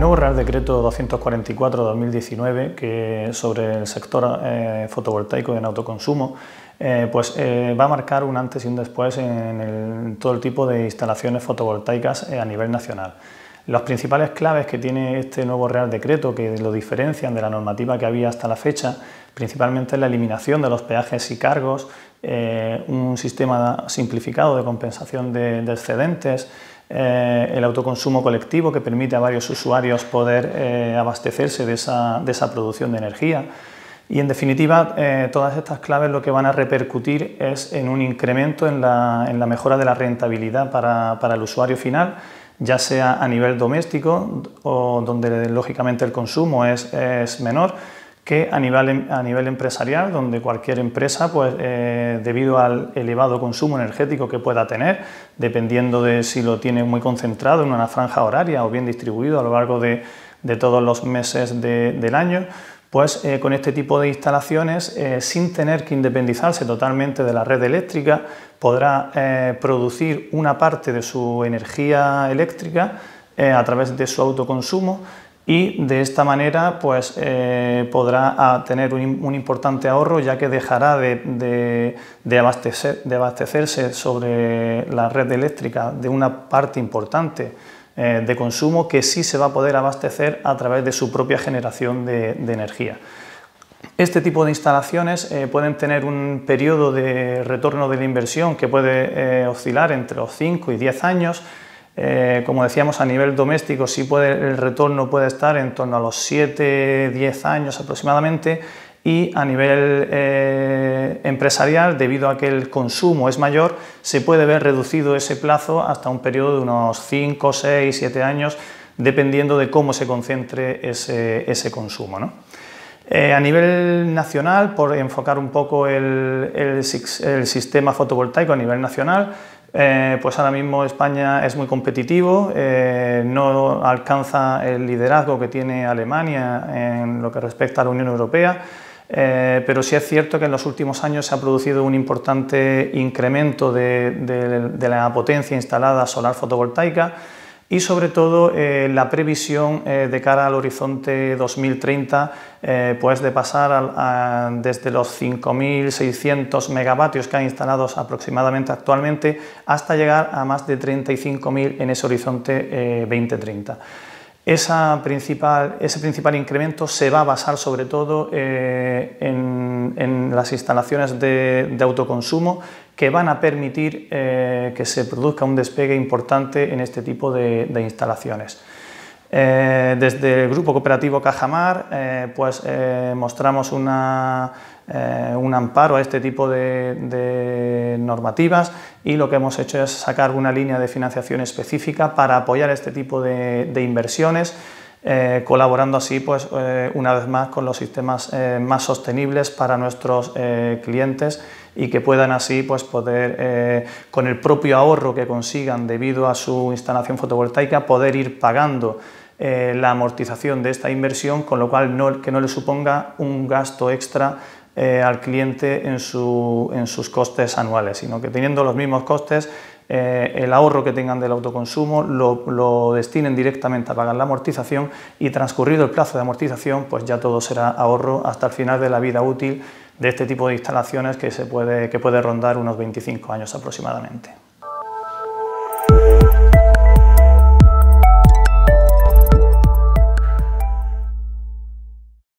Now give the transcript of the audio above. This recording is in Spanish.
nuevo Real Decreto 244-2019 que sobre el sector eh, fotovoltaico en autoconsumo eh, pues, eh, va a marcar un antes y un después en, todo el tipo de instalaciones fotovoltaicas a nivel nacional. Las principales claves que tiene este nuevo Real Decreto, que lo diferencian de la normativa que había hasta la fecha, principalmente es la eliminación de los peajes y cargos, un sistema simplificado de compensación de excedentes, eh, el autoconsumo colectivo que permite a varios usuarios poder eh, abastecerse de esa, producción de energía. Y en definitiva, eh, todas estas claves lo que van a repercutir es en un incremento en la, mejora de la rentabilidad para, el usuario final, ya sea a nivel doméstico o donde lógicamente el consumo es menor, que a nivel, a nivel empresarial, donde cualquier empresa, pues, eh, debido al elevado consumo energético que pueda tener, dependiendo de si lo tiene muy concentrado en una franja horaria o bien distribuido a lo largo de, todos los meses del año, pues eh, con este tipo de instalaciones, eh, sin tener que independizarse totalmente de la red eléctrica, podrá producir una parte de su energía eléctrica a través de su autoconsumo y de esta manera pues, eh, podrá ah, tener un, importante ahorro ya que dejará de, abastecerse sobre la red eléctrica de una parte importante eh, de consumo que sí se va a poder abastecer a través de su propia generación de, energía. Este tipo de instalaciones eh, pueden tener un periodo de retorno de la inversión que puede oscilar entre los 5 y 10 años, eh, como decíamos, a nivel doméstico sí puede, el retorno puede estar en torno a los 7-10 años aproximadamente y a nivel eh, empresarial, debido a que el consumo es mayor, se puede ver reducido ese plazo hasta un periodo de unos 5, 6, 7 años, dependiendo de cómo se concentre ese, consumo. Eh, a nivel nacional, por enfocar un poco el, el sistema fotovoltaico a nivel nacional, eh, pues ahora mismo España es muy competitivo, eh, no alcanza el liderazgo que tiene Alemania en lo que respecta a la Unión Europea, eh, pero sí es cierto que en los últimos años se ha producido un importante incremento de la potencia instalada solar fotovoltaica y sobre todo eh, la previsión eh, de cara al horizonte 2030 eh, pues de pasar desde los 5.600 megavatios que hay instalados aproximadamente actualmente hasta llegar a más de 35.000 en ese horizonte 2030 principal, ese principal incremento se va a basar sobre todo eh, en, las instalaciones de, autoconsumo que van a permitir eh, que se produzca un despegue importante en este tipo de instalaciones. Eh, desde el Grupo Cooperativo Cajamar pues, mostramos un amparo a este tipo de, normativas y lo que hemos hecho es sacar una línea de financiación específica para apoyar este tipo de, inversiones, colaborando así pues, una vez más con los sistemas más sostenibles para nuestros clientes y que puedan así pues, poder, con el propio ahorro que consigan debido a su instalación fotovoltaica, poder ir pagando eh, la amortización de esta inversión, con lo cual que no le suponga un gasto extra eh, al cliente en, sus costes anuales, sino que teniendo los mismos costes, eh, el ahorro que tengan del autoconsumo lo, destinen directamente a pagar la amortización y transcurrido el plazo de amortización, pues ya todo será ahorro hasta el final de la vida útil de este tipo de instalaciones que, se puede, que puede rondar unos 25 años aproximadamente.